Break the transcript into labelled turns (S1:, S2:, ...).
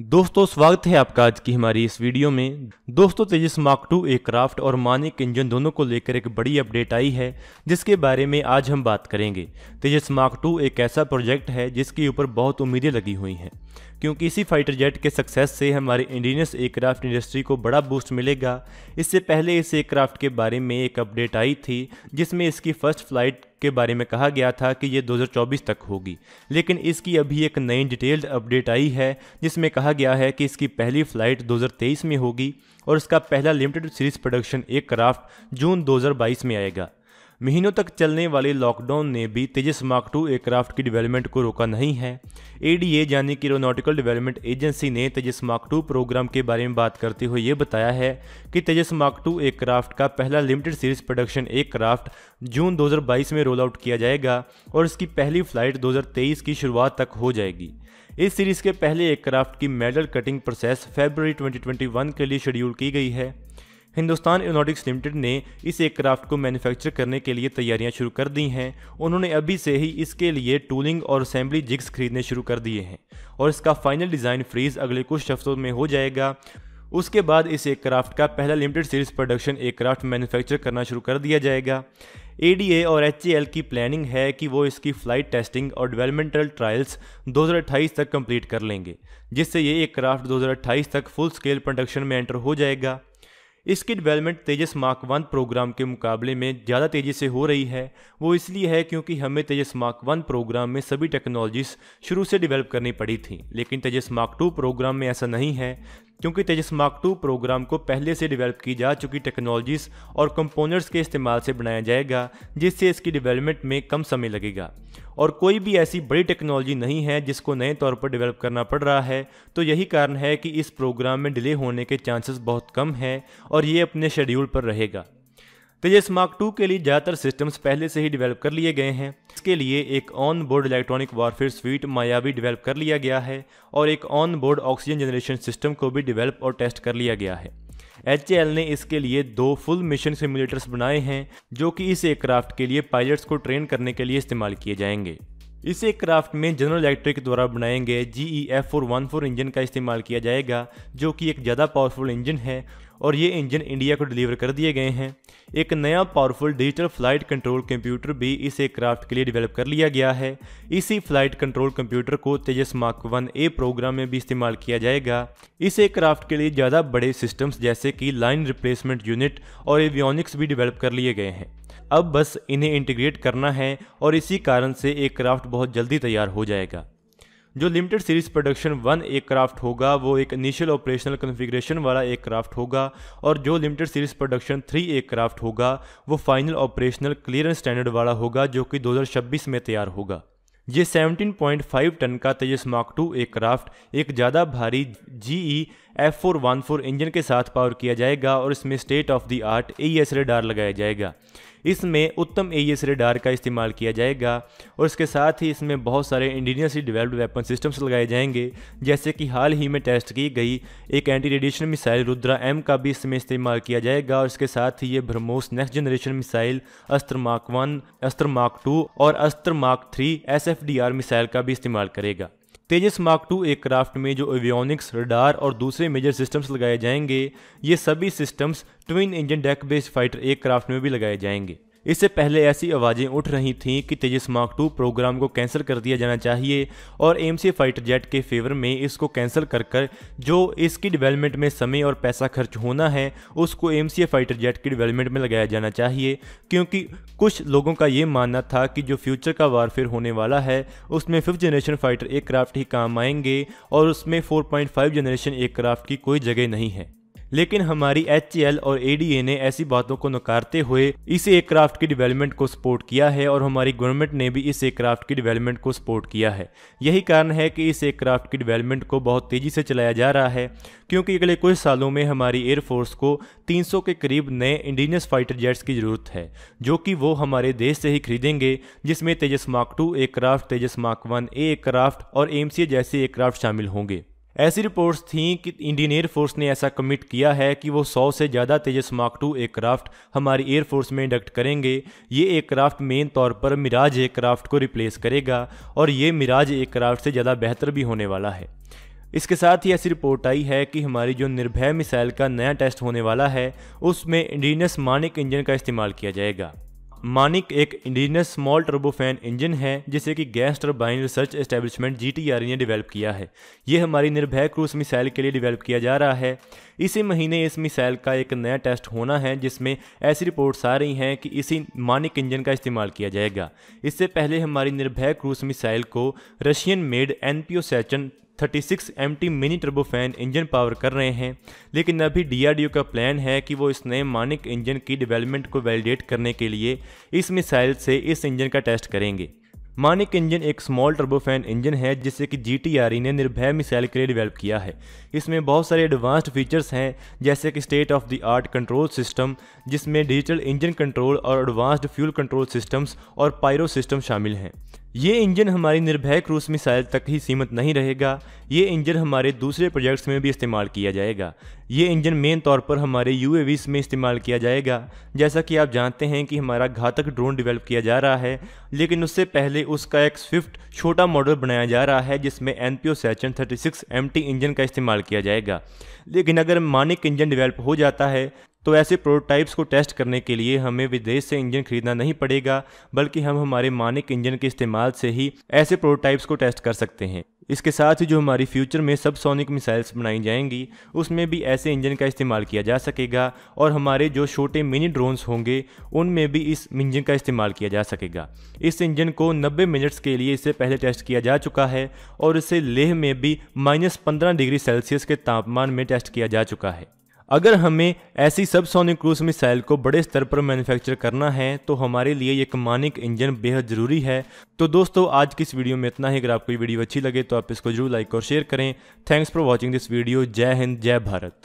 S1: दोस्तों, स्वागत है आपका आज की हमारी इस वीडियो में। दोस्तों, तेजस मार्क टू एयरक्राफ्ट और मानिक इंजन दोनों को लेकर एक बड़ी अपडेट आई है, जिसके बारे में आज हम बात करेंगे। तेजस मार्क टू एक ऐसा प्रोजेक्ट है, जिसके ऊपर बहुत उम्मीदें लगी हुई हैं। क्योंकि इसी फाइटर जेट के सक्सेस से हमारे इंडियनस एयरक्राफ्ट इंडस्ट्री को बड़ा बूस्ट मिलेगा। इससे पहले इस एयरक्राफ्ट के बारे में एक अपडेट आई थी, जिसमें इसकी फ़र्स्ट फ़्लाइट के बारे में कहा गया था कि ये 2024 तक होगी। लेकिन इसकी अभी एक नई डिटेल्ड अपडेट आई है, जिसमें कहा गया है कि इसकी पहली फ़्लाइट 2023 में होगी और इसका पहला लिमिटेड सीरीज़ प्रोडक्शन एक क्राफ्ट जून 2022 में आएगा। महीनों तक चलने वाले लॉकडाउन ने भी तेजस मार्क टू एयरक्राफ्ट की डेवलपमेंट को रोका नहीं है। एडीए यानी कि एरोनॉटिकल डेवलपमेंट एजेंसी ने तेजस मार्क टू प्रोग्राम के बारे में बात करते हुए ये बताया है कि तेजस मार्क टू एयरक्राफ्ट का पहला limited series production aircraft June 2022 में रोल आउट किया जाएगा और इसकी पहली फ़्लाइट 2023 की शुरुआत तक हो जाएगी। इस सीरीज़ के पहले एयरक्राफ्ट की मेडल कटिंग प्रोसेस फेबररी 2021 के लिए शेड्यूल की गई है। हिंदुस्तान एरोनॉटिक्स लिमिटेड ने इस एयरक्राफ्ट को मैन्युफैक्चर करने के लिए तैयारियाँ शुरू कर दी हैं। उन्होंने अभी से ही इसके लिए टूलिंग और असेंबली जिग्स खरीदने शुरू कर दिए हैं और इसका फाइनल डिज़ाइन फ्रीज अगले कुछ हफ्तों में हो जाएगा। उसके बाद इस एयरक्राफ्ट का पहला limited series production aircraft manufacture करना शुरू कर दिया जाएगा। एडीए और एचएएल की प्लानिंग है कि वो इसकी फ़्लाइट टेस्टिंग और डेवलपमेंटल ट्रायल्स 2028 तक कंप्लीट कर लेंगे, जिससे ये एयरक्राफ्ट 2028 तक फुल स्केल प्रोडक्शन में एंटर हो जाएगा। इसकी development Tejas mark one programme के मुकाबले में ज़्यादा तेज़ी से हो रही है। वो इसलिए है क्योंकि हमें तेजस मार्क वन प्रोग्राम में सभी टेक्नोलॉजीज़ शुरू से डेवलप करनी पड़ी थी। लेकिन तेजस मार्क टू प्रोग्राम में ऐसा नहीं है। क्योंकि तेजस मार्क टू प्रोग्राम को पहले से डेवलप की जा चुकी टेक्नोलॉजीज़ और कंपोनेंट्स के इस्तेमाल से बनाया जाएगा, जिससे इसकी डेवलपमेंट में कम समय लगेगा। और कोई भी ऐसी बड़ी टेक्नोलॉजी नहीं है जिसको नए तौर पर डेवलप करना पड़ रहा है तो यही कारण है कि इस प्रोग्राम में डिले होने के चांसेस बहुत कम हैं और ये अपने शेड्यूल पर रहेगा। तेजस मार्क टू के लिए ज़्यादातर सिस्टम्स पहले से ही डेवलप कर लिए गए हैं। इसके लिए एक on board electronic warfare suite Mayavi develop कर लिया गया है और एक on board oxygen generation system को भी डेवलप और टेस्ट कर लिया गया है। एच ने इसके लिए दो फुल मिशन सिमुलेटर्स बनाए हैं, जो कि इस एयरक्राफ्ट के लिए पायलट्स को ट्रेन करने के लिए इस्तेमाल किए जाएँगे। इस एयरक्राफ्ट में जनरल इलेक्ट्रिक द्वारा बनाए गए G E F four one four engine का इस्तेमाल किया जाएगा, जो कि एक ज़्यादा पावरफुल इंजन है और ये इंजन इंडिया को डिलीवर कर दिए गए हैं। एक नया powerful digital flight control computer भी इस एयरक्राफ्ट के लिए डेवलप कर लिया गया है। इसी फ़्लाइट कंट्रोल कंप्यूटर को Tejas mark one A programme में भी इस्तेमाल किया जाएगा। इस एयरक्राफ्ट के लिए ज़्यादा बड़े सिस्टम्स जैसे कि लाइन रिप्लेसमेंट यूनिट और एवियोनिक्स भी डेवलप कर लिए गए हैं। अब बस इन्हें इंटीग्रेट करना है और इसी कारण से एयरक्राफ्ट बहुत जल्दी तैयार हो जाएगा। जो limited series production one aircraft होगा, वो एक इनिशियल ऑपरेशनल कन्फिग्रेशन वाला एयरक्राफ्ट होगा और जो limited series production three aircraft होगा, वो फाइनल ऑपरेशनल क्लियरेंस स्टैंडर्ड वाला होगा, जो कि 2026 में तैयार होगा। ये 17.5 टन का तेजस मार्क टू एयरक्राफ्ट एक ज़्यादा भारी G E F four one four engine के साथ पावर किया जाएगा और इसमें state of the art A S radar लगाया जाएगा। इसमें उत्तम ए एस रेडार का इस्तेमाल किया जाएगा और इसके साथ ही इसमें बहुत सारे इंडिनियसली डेवलप्ड वेपन सिस्टम्स लगाए जाएँगे। जैसे कि हाल ही में टेस्ट की गई एक anti radiation missile Rudra M का भी इसमें इस्तेमाल किया जाएगा और इसके साथ ही ये BrahMos next generation missile Astra mark one Astra mark two और Astra mark three S missile का भी इस्तेमाल करेगा। तेजस मार्क टू एयरक्राफ्ट में जो एवियोनिक्स रडार और दूसरे मेजर सिस्टम्स लगाए जाएँगे, ये सभी systems twin engine deck based fighter aircraft में भी लगाए जाएँगे। इससे पहले ऐसी आवाज़ें उठ रही थीं कि तेजस मार्क टू प्रोग्राम को कैंसिल कर दिया जाना चाहिए और एम फाइटर जेट के फेवर में इसको कैंसिल कर कर जो इसकी डेवलपमेंट में समय और पैसा खर्च होना है, उसको एम फाइटर जेट की डेवलपमेंट में लगाया जाना चाहिए। क्योंकि कुछ लोगों का ये मानना था कि जो फ्यूचर का वारफेयर होने वाला है, उसमें फिफ्थ जनरेशन फाइटर एयरक्राफ्ट ही काम आएँगे और उसमें 4.5 जनरेशन एयरक्राफ्ट की कोई जगह नहीं है। लेकिन हमारी एच और एडीए ने ऐसी बातों को नकारते हुए इस एयरक्राफ्ट की डिवेलपमेंट को सपोर्ट किया है और हमारी गवर्नमेंट ने भी इस एयरक्राफ्ट की डेवलपमेंट को सपोर्ट किया है। यही कारण है कि इस एयरक्राफ्ट की डिवेलपमेंट को बहुत तेज़ी से चलाया जा रहा है, क्योंकि अगले कुछ सालों में हमारी एयरफोर्स को 300 के करीब नए इंडिजिनस फाइटर जेट्स की ज़रूरत है, जो कि वो हमारे देश से ही खरीदेंगे, जिसमें Tejas mark two aircraft Tejas mark one aircraft और एम जैसे एयरक्राफ्ट शामिल होंगे। ऐसी रिपोर्ट्स थीं कि इंडियन एयरफोर्स ने ऐसा कमिट किया है कि वो 100 से ज़्यादा तेजस मार्क टू एयरक्राफ्ट हमारी एयरफोर्स में इंडक्ट करेंगे। ये एयरक्राफ्ट मेन तौर पर मिराज एयरक्राफ्ट को रिप्लेस करेगा और ये मिराज एयरक्राफ्ट से ज़्यादा बेहतर भी होने वाला है। इसके साथ ही ऐसी रिपोर्ट आई है कि हमारी जो निर्भय मिसाइल का नया टेस्ट होने वाला है, उसमें इंडीनस मानिक इंजन का इस्तेमाल किया जाएगा। मानिक एक इंडिजिनस स्मॉल टर्बोफैन इंजन है, जिसे कि गैस टर्बाइन रिसर्च एस्टेब्लिशमेंट जी ने डेवलप किया है। ये हमारी निर्भय क्रूज मिसाइल के लिए डेवलप किया जा रहा है। इसी महीने इस मिसाइल का एक नया टेस्ट होना है, जिसमें ऐसी रिपोर्ट्स आ रही हैं कि इसी मानिक इंजन का इस्तेमाल किया जाएगा। इससे पहले हमारी निर्भय क्रूज मिसाइल को Russian made N P 36 M T mini turbofan engine power कर रहे हैं। लेकिन अभी डीआरडीओ का प्लान है कि वो इस नए मानिक इंजन की डेवलपमेंट को वैलिडेट करने के लिए इस मिसाइल से इस इंजन का टेस्ट करेंगे। मानिक इंजन एक स्मॉल टर्बोफैन इंजन है, जिसे कि जी e ने निर्भय मिसाइल के लिए डेवलप किया है। इसमें बहुत सारे एडवांस्ड फीचर्स हैं, जैसे कि state of the art control system जिसमें डिजिटल इंजन कंट्रोल और एडवांस्ड फ्यूल कंट्रोल सिस्टम्स और पायरो सिस्टम शामिल हैं। ये इंजन हमारी निर्भय क्रूज मिसाइल तक ही सीमित नहीं रहेगा। ये इंजन हमारे दूसरे प्रोजेक्ट्स में भी इस्तेमाल किया जाएगा। ये इंजन मेन तौर पर हमारे यू में इस्तेमाल किया जाएगा। जैसा कि आप जानते हैं कि हमारा घातक ड्रोन डेवलप किया जा रहा है, लेकिन उससे पहले उसका एक स्विफ्ट छोटा मॉडल बनाया जा रहा है, जिसमें N P O Saturn thirty engine का इस्तेमाल किया जाएगा। लेकिन अगर मानिक इंजन डेवलप हो जाता है तो ऐसे प्रोटोटाइप्स को टेस्ट करने के लिए हमें विदेश से इंजन खरीदना नहीं पड़ेगा, बल्कि हम हमारे मानिक इंजन के इस्तेमाल से ही ऐसे प्रोटोटाइप्स को टेस्ट कर सकते हैं। इसके साथ ही जो हमारी फ्यूचर में सब सोनिक मिसाइल्स बनाई जाएँगी, उसमें भी ऐसे इंजन का इस्तेमाल किया जा सकेगा और हमारे जो छोटे मिनी ड्रोन्स होंगे, उनमें भी इस इंजन का इस्तेमाल किया जा सकेगा। इस इंजन को 90 मिनट्स के लिए इससे पहले टेस्ट किया जा चुका है और इसे लेह में भी माइनस पंद्रह डिग्री सेल्सियस के तापमान में टेस्ट किया जा चुका है। अगर हमें ऐसी सब सोनिक क्रूज मिसाइल को बड़े स्तर पर मैन्युफैक्चर करना है तो हमारे लिए एक मानिक इंजन बेहद ज़रूरी है। तो दोस्तों, आज की इस वीडियो में इतना ही। अगर आपको ये वीडियो अच्छी लगे तो आप इसको ज़रूर लाइक और शेयर करें। Thanks for watching this video जय हिंद, जय भारत।